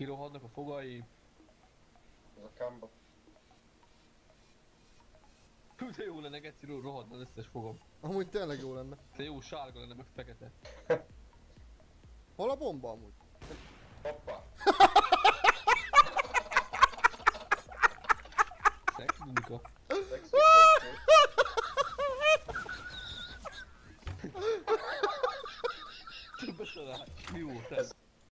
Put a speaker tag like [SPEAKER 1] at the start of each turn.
[SPEAKER 1] Kirohadnak a fogai.
[SPEAKER 2] Ez a kamba.
[SPEAKER 1] Hú, de jó lenne, egyszerűen rohadna az összes fogom.
[SPEAKER 3] Amúgy tényleg jó lenne.
[SPEAKER 1] De jó sárga lenne, meg fekete.
[SPEAKER 3] Hol a bomba amúgy?
[SPEAKER 2] Hoppá.
[SPEAKER 1] Szex bunika. Szex bunika. Beszarás, mi volt ez?